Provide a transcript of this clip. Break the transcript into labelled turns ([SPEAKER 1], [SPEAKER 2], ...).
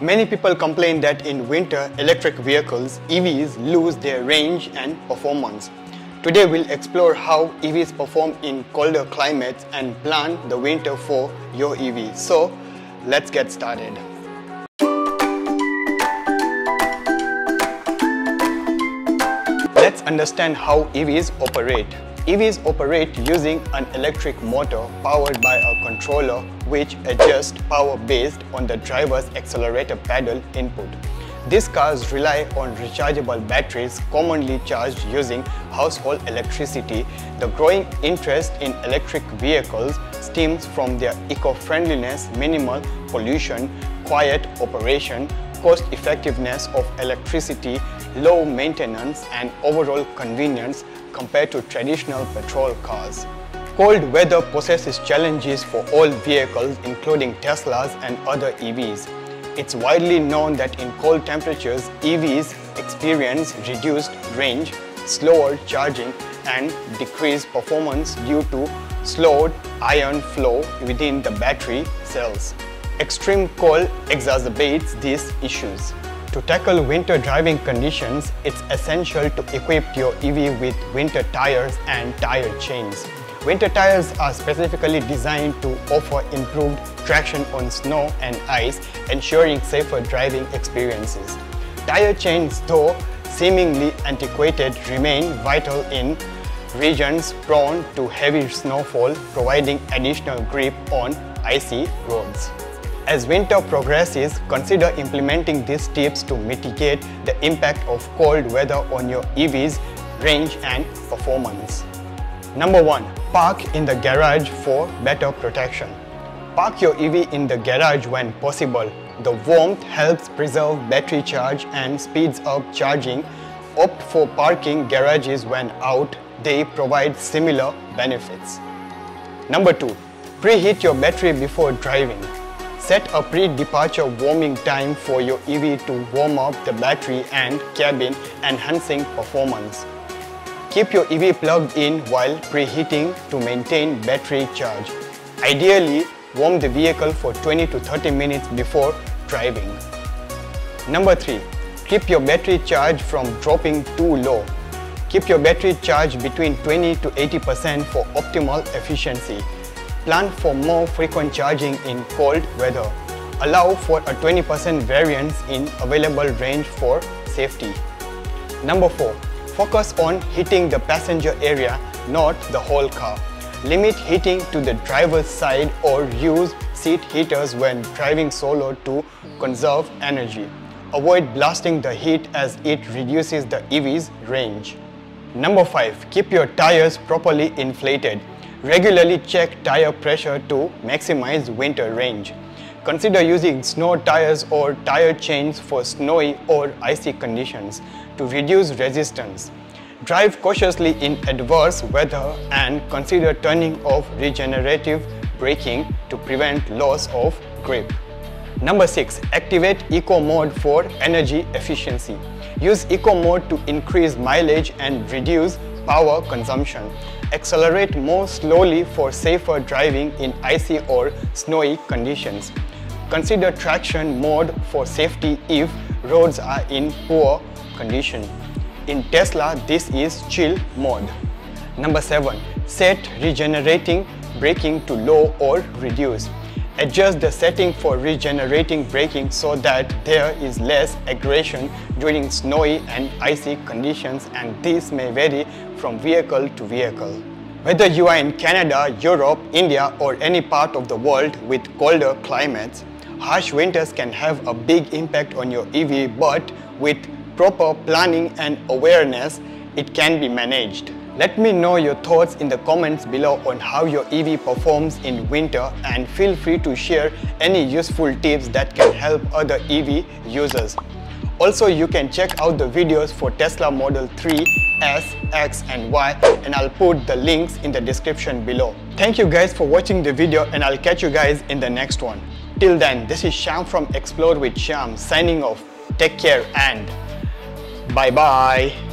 [SPEAKER 1] Many people complain that in winter, electric vehicles, EVs, lose their range and performance. Today we'll explore how EVs perform in colder climates and plan the winter for your EV. So let's get started. Let's understand how EVs operate. EVs operate using an electric motor powered by a controller which adjusts power based on the driver's accelerator pedal input. These cars rely on rechargeable batteries commonly charged using household electricity. The growing interest in electric vehicles stems from their eco-friendliness, minimal pollution, quiet operation, cost effectiveness of electricity, low maintenance and overall convenience compared to traditional petrol cars. Cold weather poses challenges for all vehicles including Teslas and other EVs. It's widely known that in cold temperatures, EVs experience reduced range, slower charging and decreased performance due to slowed ion flow within the battery cells. Extreme cold exacerbates these issues. To tackle winter driving conditions, it's essential to equip your EV with winter tires and tire chains. Winter tires are specifically designed to offer improved traction on snow and ice, ensuring safer driving experiences. Tire chains, though seemingly antiquated, remain vital in regions prone to heavy snowfall, providing additional grip on icy roads. As winter progresses, consider implementing these tips to mitigate the impact of cold weather on your EV's range and performance. Number 1. Park in the garage for better protection. Park your EV in the garage when possible. The warmth helps preserve battery charge and speeds up charging. Opt for parking garages when out. They provide similar benefits. Number 2. Preheat your battery before driving. Set a pre-departure warming time for your EV to warm up the battery and cabin, enhancing performance. Keep your EV plugged in while preheating to maintain battery charge. Ideally, warm the vehicle for 20 to 30 minutes before driving. Number 3. Keep your battery charge from dropping too low. Keep your battery charge between 20 to 80% for optimal efficiency. Plan for more frequent charging in cold weather. Allow for a 20% variance in available range for safety. Number 4. Focus on heating the passenger area, not the whole car. Limit heating to the driver's side or use seat heaters when driving solo to conserve energy. Avoid blasting the heat as it reduces the EV's range. Number 5. Keep your tires properly inflated. Regularly check tire pressure to maximize winter range. Consider using snow tires or tire chains for snowy or icy conditions to reduce resistance. Drive cautiously in adverse weather and consider turning off regenerative braking to prevent loss of grip. Number 6. Activate Eco Mode for energy efficiency. Use Eco Mode to increase mileage and reduce power consumption. Accelerate more slowly for safer driving in icy or snowy conditions. Consider traction mode for safety if roads are in poor condition. In Tesla, this is chill mode. Number 7. Set regenerating braking to low or reduce. Adjust the setting for regenerating braking so that there is less aggression during snowy and icy conditions and this may vary from vehicle to vehicle. Whether you are in Canada, Europe, India or any part of the world with colder climates, harsh winters can have a big impact on your EV but with proper planning and awareness, it can be managed. Let me know your thoughts in the comments below on how your EV performs in winter and feel free to share any useful tips that can help other EV users. Also, you can check out the videos for Tesla Model 3, S, X and Y and I'll put the links in the description below. Thank you guys for watching the video and I'll catch you guys in the next one. Till then, this is Shyam from Explore with Shyam signing off. Take care and bye bye.